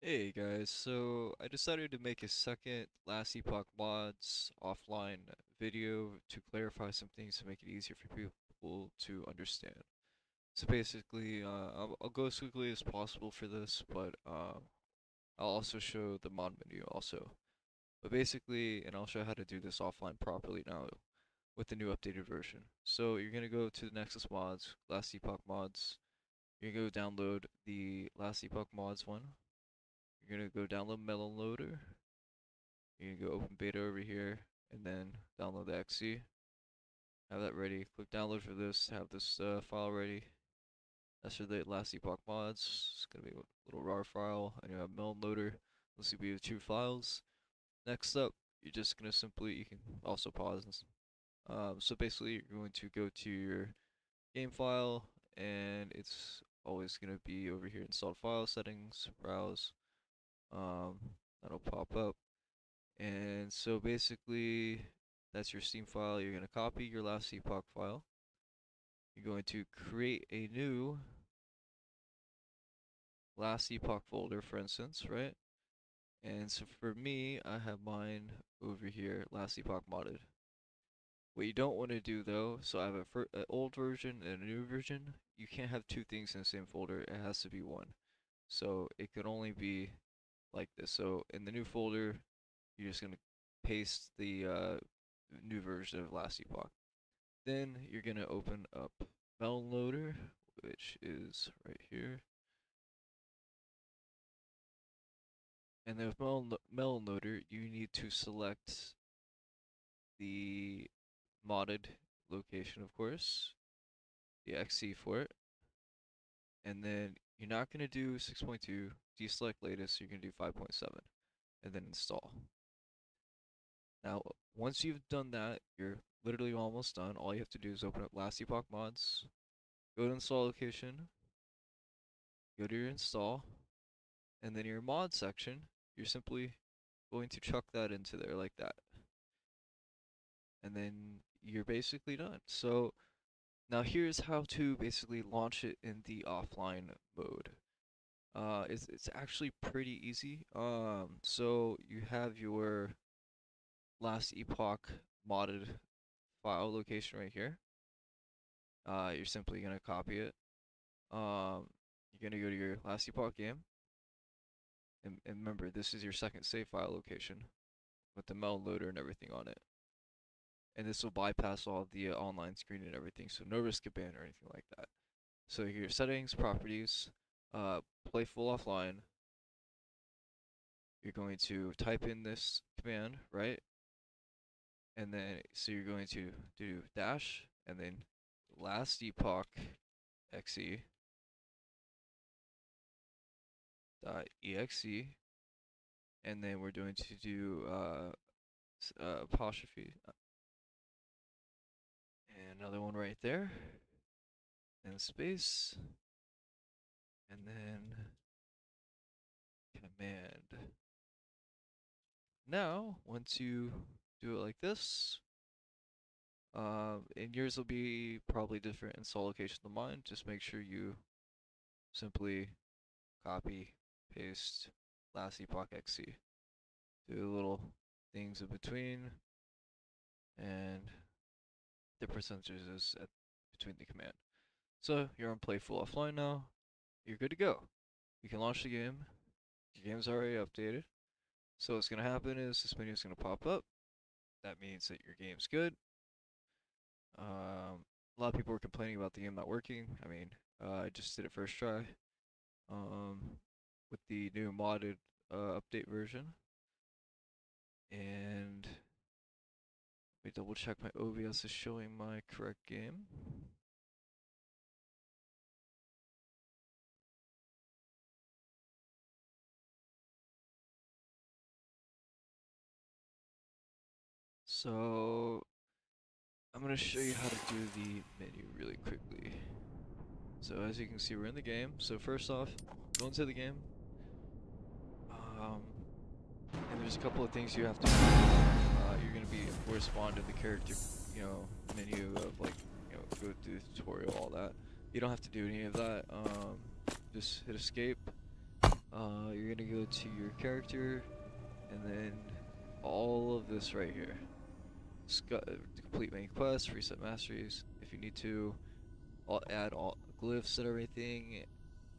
Hey guys, so I decided to make a second Last Epoch Mods offline video to clarify some things to make it easier for people to understand. So basically, uh, I'll, I'll go as quickly as possible for this, but uh, I'll also show the mod menu also. But basically, and I'll show how to do this offline properly now with the new updated version. So you're going to go to the Nexus Mods, Last Epoch Mods, you're going to go download the Last Epoch Mods one, you're gonna go download Melon Loader. You're gonna go open beta over here and then download the XE. Have that ready. Click download for this. Have this uh, file ready. That's for the last epoch mods. It's gonna be a little RAR file, and you have Melon Loader. Let's see, we have two files. Next up, you're just gonna simply you can also pause. Um, so basically, you're going to go to your game file, and it's always gonna be over here installed file settings, browse um, that'll pop up. And so basically, that's your Steam file. You're going to copy your last epoch file. You're going to create a new last epoch folder, for instance, right? And so for me, I have mine over here, last epoch modded. What you don't want to do though, so I have an old version and a new version. You can't have two things in the same folder. It has to be one. So it can only be like this. So in the new folder, you're just going to paste the uh, new version of Last Epoch. Then you're going to open up Melon Loader, which is right here. And then with Melon Loader, you need to select the modded location, of course, the XE for it. And then you're not going to do 6.2, deselect latest, you're going to do 5.7, and then install. Now, once you've done that, you're literally almost done. All you have to do is open up Last Epoch Mods, go to install location, go to your install, and then your mod section, you're simply going to chuck that into there like that. And then you're basically done. So now here's how to basically launch it in the offline mode. Uh, it's, it's actually pretty easy. Um, so you have your last epoch modded file location right here. Uh, you're simply gonna copy it. Um, you're gonna go to your last epoch game. And, and remember, this is your second save file location with the Melon Loader and everything on it. And this will bypass all the uh, online screen and everything, so no risk of ban or anything like that. So your settings, properties, uh, play full offline, you're going to type in this command, right? And then, so you're going to do dash, and then last epoch xe dot exe, and then we're going to do uh, uh, apostrophe, uh, and another one right there, and space and then command. Now, once you do it like this, um, and yours will be probably different install location than mine. Just make sure you simply copy, paste last epoch XC. Do little things in between and the percentages at between the command. So you're on Playful Offline now you're good to go. You can launch the game. Your game's already updated. So what's going to happen is this menu is going to pop up. That means that your game's good. Um, a lot of people were complaining about the game not working. I mean, uh, I just did it first try um, with the new modded uh, update version. And let me double check my OBS is showing my correct game. So I'm going to show you how to do the menu really quickly. So as you can see, we're in the game. So first off, go into the game. Um, and there's a couple of things you have to do. To be force spawned in the character, you know, menu of like, you know, go through the tutorial, all that. You don't have to do any of that. Um, just hit escape, uh, you're gonna go to your character, and then all of this right here. Sc- uh, complete main quest, reset masteries. If you need to, add all glyphs and everything,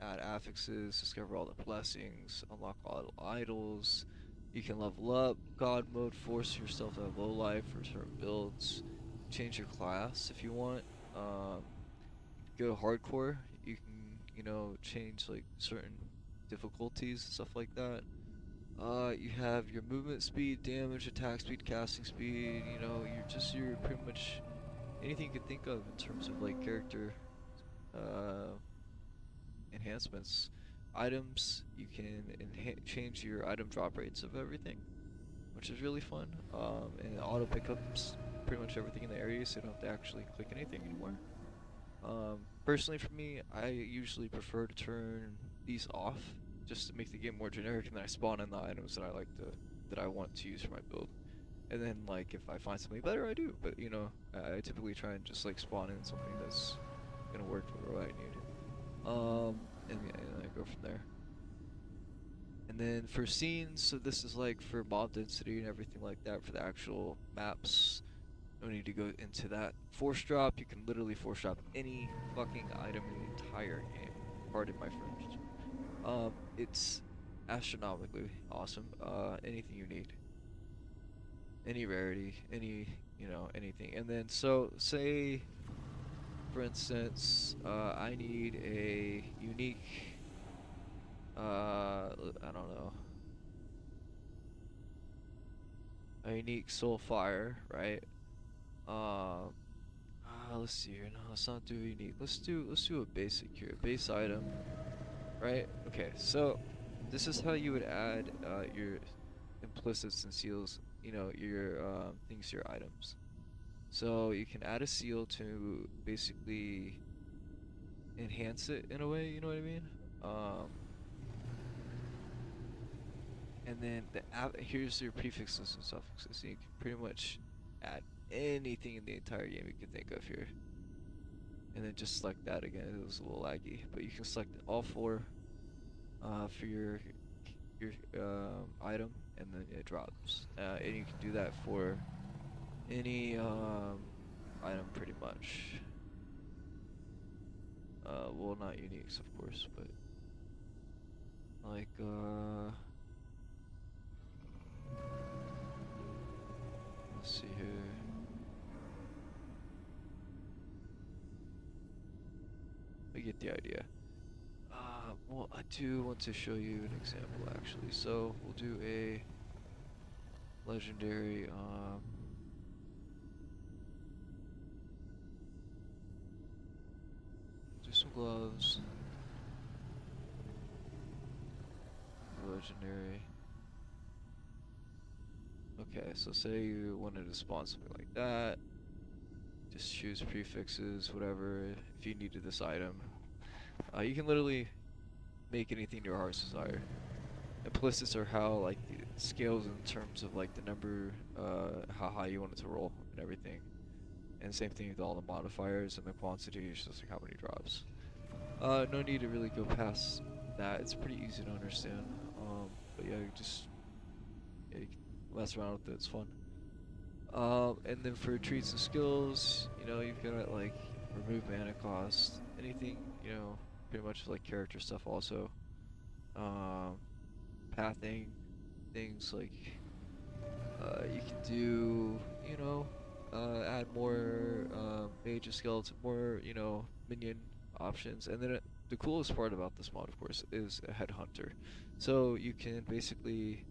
add affixes, discover all the blessings, unlock all idols. You can level up, God mode, force yourself to have low life for certain builds, change your class if you want. Um, go hardcore. You can, you know, change like certain difficulties and stuff like that. Uh, you have your movement speed, damage, attack speed, casting speed. You know, you're just you're pretty much anything you could think of in terms of like character uh, enhancements. Items, you can change your item drop rates of everything, which is really fun. Um, and auto pickups pretty much everything in the area, so you don't have to actually click anything anymore. Um, personally, for me, I usually prefer to turn these off just to make the game more generic, and then I spawn in the items that I like to that I want to use for my build. And then, like, if I find something better, I do. But you know, I, I typically try and just like spawn in something that's gonna work for what I need. Um, and, yeah, I go from there. And then for scenes, so this is like for mob density and everything like that for the actual maps. No need to go into that. Force drop, you can literally force drop any fucking item in the entire game. Pardon my French. Um, it's astronomically awesome. Uh, anything you need. Any rarity, any, you know, anything. And then, so, say, for instance, uh, I need a unique, uh, I don't know, a unique soul fire, right? Um, uh, let's see here. No, let's not do unique. Let's do let's do a basic here. Base item, right? Okay, so this is how you would add uh, your implicits and seals. You know your um, things, your items. So you can add a seal to basically enhance it in a way. You know what I mean? Um, and then the here's your prefixes and suffixes. So you can pretty much add anything in the entire game you can think of here. And then just select that again. It was a little laggy, but you can select all four uh, for your your um, item, and then it drops. Uh, and you can do that for any um, item pretty much. Uh, well, not uniques, of course, but like uh. Let's see here. I get the idea. Uh, well, I do want to show you an example actually. So we'll do a legendary. Um, gloves. Legendary. Okay, so say you wanted to spawn something like that. Just choose prefixes, whatever, if you needed this item. Uh, you can literally make anything your heart's desire. Implicits are how like the scales in terms of like the number, uh, how high you want it to roll and everything. And same thing with all the modifiers and the quantity, it's just like how many drops. Uh, no need to really go past that. It's pretty easy to understand. Um, but yeah, you just yeah, you mess around with it. It's fun. Um, and then for treats and skills, you know, you've got like remove mana cost, anything, you know, pretty much like character stuff also. Um, pathing, things like uh, you can do, you know, uh, add more uh, mage skeleton, more, you know, minion options. And then it, the coolest part about this mod, of course, is a headhunter. So you can basically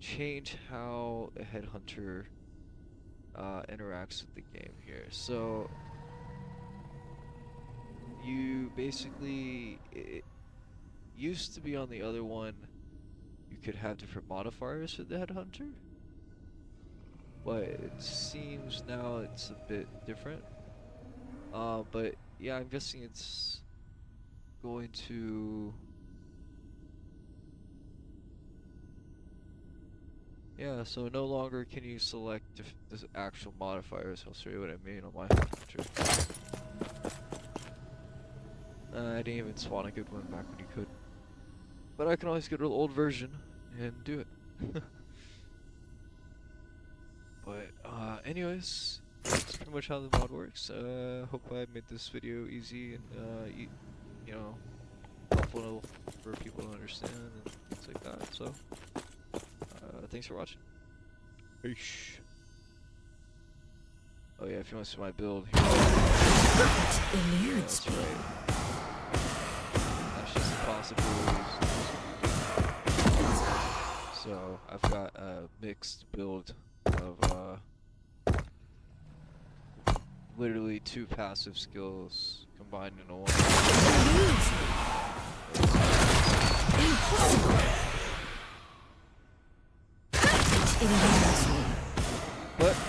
change how a headhunter uh, interacts with the game here. So you basically it used to be on the other one you could have different modifiers for the headhunter but it seems now it's a bit different uh, but yeah i'm guessing it's going to yeah so no longer can you select the actual modifiers i'll show you what i mean on my headhunter uh, I didn't even spawn a good one back when you could. But I can always get the old version and do it. but uh, anyways, that's pretty much how the mod works. Uh, hope I made this video easy and uh, e you know helpful for people to understand and things like that. So, uh, thanks for watching. Peace. Oh yeah, if you want to see my build, here. Yeah, that's right. That's just the possibilities. So I've got a mixed build of uh, literally two passive skills combined into one. What?